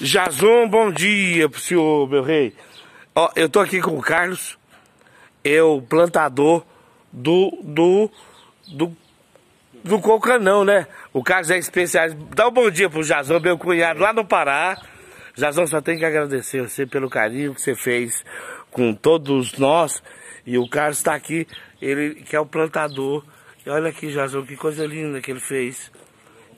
Jason, bom dia pro senhor, meu rei. Ó, eu tô aqui com o Carlos, é o plantador do, do, do, do cocanão, né? O Carlos é especialista. Dá um bom dia pro Jason, meu cunhado, lá no Pará. Jason, só tem que agradecer você pelo carinho que você fez com todos nós. E o Carlos está aqui, ele que é o plantador. E olha aqui, Jason, que coisa linda que ele fez.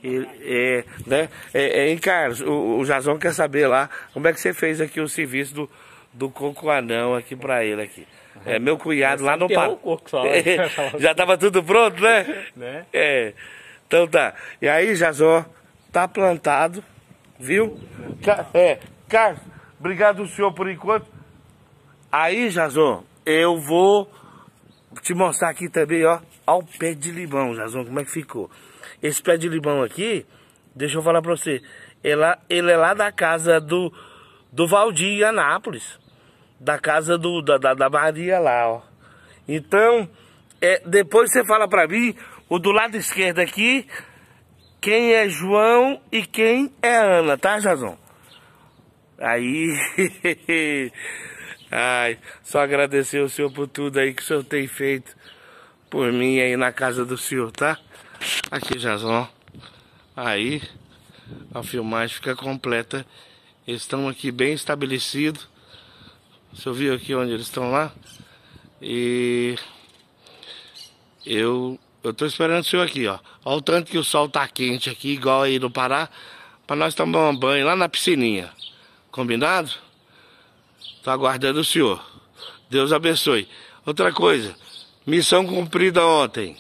Ele, é, né? É, é, hein, Carlos, o, o Jason quer saber lá como é que você fez aqui o serviço do, do coco anão aqui pra ele aqui. É, meu cunhado lá no Pará. Já tava tudo pronto, né? né? É. Então tá. E aí, Jason, tá plantado, viu? É, Carlos, obrigado senhor por enquanto. Aí, Jason, eu vou te mostrar aqui também, ó, ao pé de limão, Jason, como é que ficou. Esse pé de limão aqui, deixa eu falar pra você, ele, é ele é lá da casa do, do Valdir em Anápolis. Da casa do, da, da, da Maria lá, ó. Então, é, depois você fala pra mim, o do lado esquerdo aqui, quem é João e quem é Ana, tá, Jazão? Aí, ai, só agradecer o senhor por tudo aí que o senhor tem feito por mim aí na casa do senhor, tá? Aqui, Jason. Aí, a filmagem fica completa. Eles estão aqui bem estabelecidos. Você viu aqui onde eles estão lá? E eu eu tô esperando o senhor aqui, ó. Olha o tanto que o sol tá quente aqui, igual aí no Pará, para nós tomar um banho lá na piscininha. Combinado? Tô aguardando o senhor. Deus abençoe. Outra coisa, missão cumprida ontem.